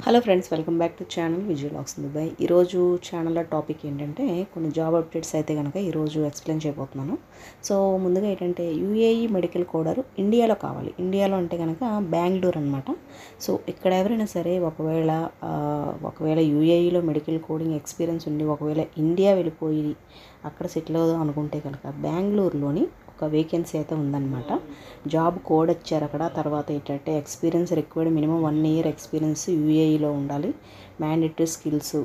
Hello friends welcome back to channel Visual Ox Dubai ఈరోజు ఛానల్లో topic ఏంటంటే కొన్ని జాబ్ అప్డేట్స్ అయితే కనుక ఈరోజు ఎక్స్ప్లెయిన్ చేయబోతున్నాను. సో ముందుగా ఏంటంటే యూఏఈ మెడికల్ కోడర్ ఇండియాలో కావాలి. ఇండియాలో అంటే కనుక బెంగళూరు అనమాట సో ఇక్కడ ఎవరైనా సరే ఒకవేళ ఒకవేళ యూఏఈలో మెడికల్ కోడింగ్ ఎక్స్పీరియన్స్ ఉండి ఒకవేళ ఇండియా వెళ్ళిపోయి అక్కడ సెటిల్ అవుదాం అనుకుంటే కనుక బెంగళూరులోని ఒక వేకెన్సీ అయితే ఉందన్నమాట. జాబ్ కోడ్ వచ్చారు అక్కడ. తర్వాత ఏంటంటే experience required minimum one year experience యూఏఈలో ఉండాలి. మ్యాండేటరీ స్కిల్స్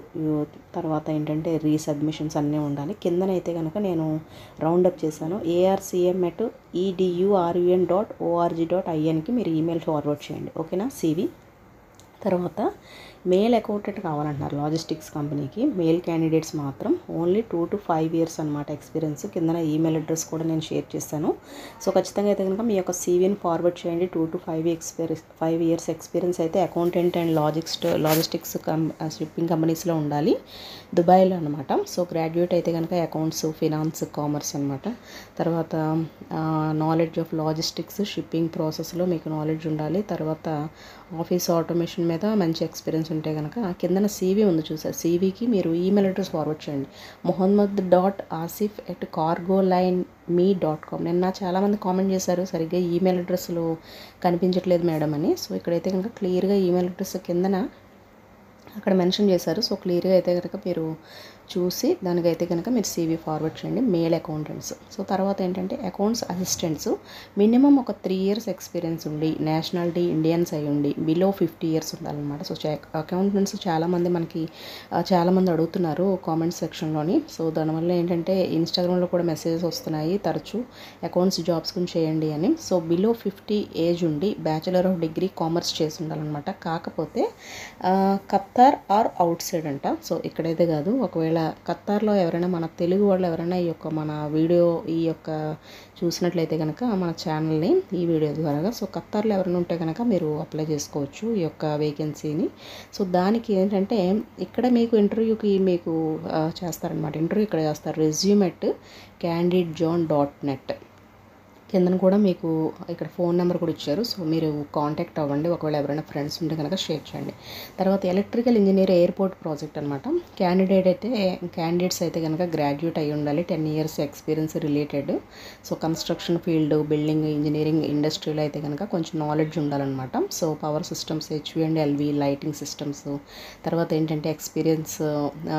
తర్వాత ఏంటంటే రీసబ్మిషన్స్ అన్నీ ఉండాలి. కిందనైతే కనుక నేను రౌండప్ చేశాను. ARCM at EDURUN dot ORG dot ఐఎన్కి మీరు ఈమెయిల్ ఫార్వర్డ్ చేయండి. ఓకేనా సివి తర్వాత మేల్ అకౌంటెంట్ కావాలంటున్నారు లాజిస్టిక్స్ కంపెనీకి. మేల్ క్యాండిడేట్స్ మాత్రం only two to five years అనమాట ఎక్స్పీరియన్స్. కింద ఈమెయిల్ అడ్రస్ కూడా నేను షేర్ చేస్తాను. సో ఖచ్చితంగా అయితే కనుక మీ యొక్క సీవీని ఫార్వర్డ్ చేయండి. Two to five experience five years experience అయితే accountant and logics logistics cum shipping కంపెనీస్లో ఉండాలి. దుబాయ్లో అనమాట సో గ్రాడ్యుయేట్ అయితే కనుక అకౌంట్స్ ఫినాన్స్ కామర్స్ అనమాట తర్వాత నాలెడ్జ్ ఆఫ్ లాజిస్టిక్స్ షిప్పింగ్ ప్రాసెస్లో మీకు నాలెడ్జ్ ఉండాలి. తర్వాత ఆఫీస్ ఆటోమేషన్ మీద మంచి ఎక్స్పీరియన్స్ అంటే కనుక కిందన సీవీ ఉంది చూసారు. సీవీకి మీరు ఈమెయిల్ అడ్రస్ ఫార్వర్డ్ చేయండి. Mohammed dot Asif at cargo line me dot com నిన్న చాలామంది కామెంట్ చేశారు సరిగ్గా ఈమెయిల్ అడ్రస్లు కనిపించట్లేదు మేడం అని. సో ఇక్కడైతే కనుక క్లియర్గా ఈమెయిల్ అడ్రస్ కిందన అక్కడ మెన్షన్ చేశారు. సో క్లియర్గా అయితే కనుక మీరు చూసి దానికైతే కనుక మీరు సీవీ ఫార్వర్డ్ చేయండి. Male accountants. సో తర్వాత ఏంటంటే అకౌంట్స్ అసిస్టెంట్స్. మినిమం ఒక త్రీ ఇయర్స్ ఎక్స్పీరియన్స్ ఉండి నేషనాలిటీ ఇండియన్స్ అయి ఉండి బిలో ఫిఫ్టీ ఇయర్స్ ఉండాలన్నమాట. సో అకౌంటెంట్స్ చాలామంది మనకి చాలామంది అడుగుతున్నారు కామెంట్ సెక్షన్లోని. సో దానివల్ల ఏంటంటే ఇన్స్టాగ్రామ్లో కూడా మెసేజెస్ వస్తున్నాయి. తరచూ అకౌంట్స్ జాబ్స్ గురించి చేయండి అని. సో బిలో ఫిఫ్టీ ఏజ్ ఉండి బ్యాచిలర్ ఆఫ్ డిగ్రీ కామర్స్ చేసి ఉండాలన్నమాట. కాకపోతే Qatar Qatar or outside అంట. సో ఇక్కడైతే కాదు. ఒకవేళ ఖత్తార్లో ఎవరైనా మన తెలుగు వాళ్ళు ఎవరైనా ఈ యొక్క మన వీడియో ఈ యొక్క చూసినట్లయితే కనుక మన ఛానల్ని ఈ వీడియో ద్వారా సో ఖత్తార్లో ఎవరైనా ఉంటే కనుక మీరు అప్లై చేసుకోవచ్చు ఈ యొక్క వేకెన్సీని. సో దానికి ఏంటంటే ఇక్కడ మీకు ఇంటర్వ్యూకి మీకు చేస్తారనమాట ఇంటర్వ్యూ ఇక్కడ చేస్తారు. Resume at candid John dot net కిందన కూడా మీకు ఇక్కడ ఫోన్ నెంబర్ కూడా ఇచ్చారు. సో మీరు కాంటాక్ట్ అవ్వండి. ఒకవేళ ఎవరైనా ఫ్రెండ్స్ ఉంటే కనుక షేర్ చేయండి. తర్వాత ఎలక్ట్రికల్ ఇంజనీర్ ఎయిర్పోర్ట్ ప్రాజెక్ట్ అనమాట క్యాండిడేట్ అయితే క్యాండిడేట్స్ అయితే కనుక గ్రాడ్యుయేట్ అయి ఉండాలి. Ten years experience related. So construction field building engineering ఇండస్ట్రీలో అయితే కనుక కొంచెం నాలెడ్జ్ ఉండాలన్నమాట. So power systems HV and LV lighting systems. తర్వాత ఏంటంటే experience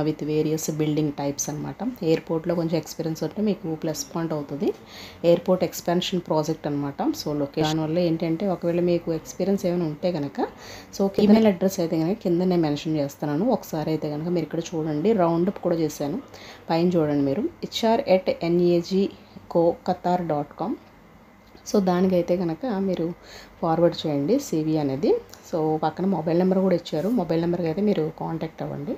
with various building types అనమాట ఎయిర్పోర్ట్లో కొంచెం ఎక్స్పీరియన్స్ ఉంటే మీకు ప్లస్ పాయింట్ అవుతుంది. ఎయిర్పోర్ట్ ఎక్స్పాన్షన్ ప్రాజెక్ట్ అనమాట సో లొకేషన్ వల్ల ఏంటంటే ఒకవేళ మీకు ఎక్స్పీరియన్స్ ఏమైనా ఉంటే కనుక సో ఈమెయిల్ అడ్రస్ అయితే కనుక కింద నేను మెన్షన్ చేస్తున్నాను. ఒకసారి అయితే కనుక మీరు ఇక్కడ చూడండి. రౌండ్ అప్ కూడా చేశాను. పైన చూడండి మీరు. HR at NAG co Qatar dot com so దానికైతే కనుక మీరు ఫార్వర్డ్ చేయండి. సివి అనేది. సో పక్కన మొబైల్ నెంబర్ కూడా ఇచ్చారు. మొబైల్ నెంబర్కి అయితే మీరు కాంటాక్ట్ అవ్వండి.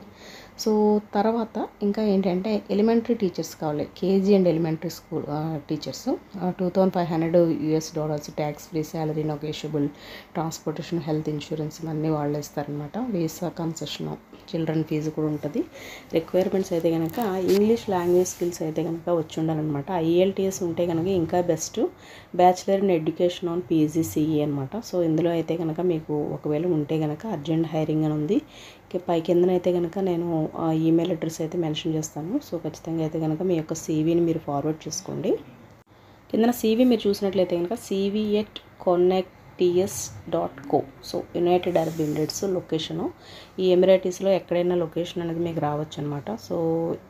సో తర్వాత ఇంకా ఏంటంటే ఎలిమెంటరీ టీచర్స్ కావాలి. KG and elementary school teachers two thousand five hundred US dollars tax free salary negotiable transportation health insurance ఇవన్నీ వాళ్ళు ఇస్తారనమాట వీసా కన్సెషన్ చిల్డ్రన్ ఫీజు కూడా ఉంటుంది. రిక్వైర్మెంట్స్ అయితే కనుక ఇంగ్లీష్ లాంగ్వేజ్ స్కిల్స్ అయితే కనుక వచ్చి ఉండాలన్నమాట. ఐఎల్టీఎస్ ఉంటే కనుక ఇంకా best bachelor in education on PGCE అనమాట సో ఇందులో అయితే కనుక మీకు ఒకవేళ ఉంటే కనుక అర్జెంట్ హైరింగ్ అని ఉంది. పై కిందనైతే కనుక నేను ఆ ఈమెయిల్ అడ్రస్ అయితే మెన్షన్ చేస్తాను. సో ఖచ్చితంగా అయితే కనుక మీ యొక్క సీవీని మీరు ఫార్వర్డ్ చేసుకోండి. కిందన సీవీ మీరు చూసినట్లయితే కనుక CV at TS dot co so United Arab Emirates location ఈ ఎమిరేటీస్లో ఎక్కడైనా లొకేషన్ అనేది మీకు రావచ్చు అనమాట సో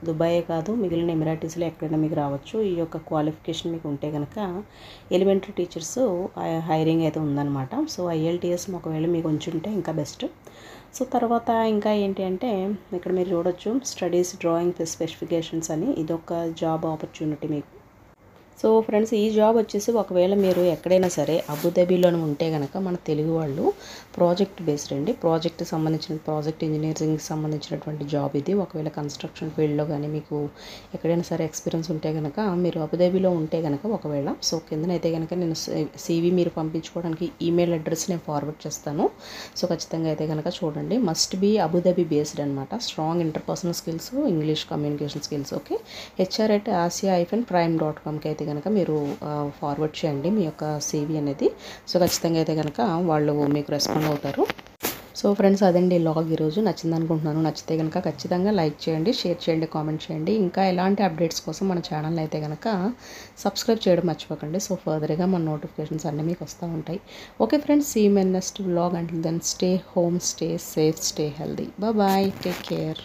దుబాయే కాదు మిగిలిన ఎమిరేటీస్లో ఎక్కడైనా మీకు రావచ్చు. ఈ యొక్క క్వాలిఫికేషన్ మీకు ఉంటే కనుక ఎలిమెంటరీ టీచర్స్ హైరింగ్ అయితే ఉందన్నమాట. సో ఐఎల్టీఎస్ ఒకవేళ మీకు ఉంచుంటే ఇంకా బెస్ట్ సో తర్వాత ఇంకా ఏంటి అంటే ఇక్కడ మీరు చూడొచ్చు స్టడీస్ డ్రాయింగ్ స్పెసిఫికేషన్స్ అని ఇదొక జాబ్ ఆపర్చునిటీ మీకు. సో ఫ్రెండ్స్ ఈ జాబ్ వచ్చేసి ఒకవేళ మీరు ఎక్కడైనా సరే అబుదాబీలోనే ఉంటే కనుక మన తెలుగు వాళ్ళు ప్రాజెక్ట్ బేస్డ్ అండి. ప్రాజెక్ట్ సంబంధించిన ప్రాజెక్ట్ ఇంజనీరింగ్కి సంబంధించినటువంటి జాబ్ ఇది. ఒకవేళ కన్స్ట్రక్షన్ ఫీల్డ్లో కానీ మీకు ఎక్కడైనా సరే ఎక్స్పీరియన్స్ ఉంటే కనుక మీరు అబుదాబీలో ఉంటే కనుక ఒకవేళ సో కిందనైతే కనుక నేను సీవీ మీరు పంపించుకోవడానికి ఈమెయిల్ అడ్రస్ నేను ఫార్వర్డ్ చేస్తాను. సో ఖచ్చితంగా అయితే కనుక చూడండి. Must be Abu Dhabi based అనమాట strong interpersonal skills English communication skills okay? HR at Asia hyphen prime dot కామ్కి అయితే కనుక మీరు ఫార్వర్డ్ చేయండి మీ యొక్క సీవీ అనేది. సో ఖచ్చితంగా అయితే కనుక వాళ్ళు మీకు రెస్పాండ్ అవుతారు. సో ఫ్రెండ్స్ అదండి లాగ్ ఈరోజు. నచ్చింది అనుకుంటున్నాను నచ్చితే కనుక ఖచ్చితంగా లైక్ చేయండి షేర్ చేయండి కామెంట్ చేయండి. ఇంకా ఎలాంటి అప్డేట్స్ కోసం మన ఛానల్ అయితే కనుక సబ్స్క్రైబ్ చేయడం మర్చిపోకండి. సో ఫర్దర్గా మన నోటిఫికేషన్స్ అన్నీ మీకు వస్తూ ఉంటాయి. Okay friends see men next blog and then stay home stay safe stay healthy bye take care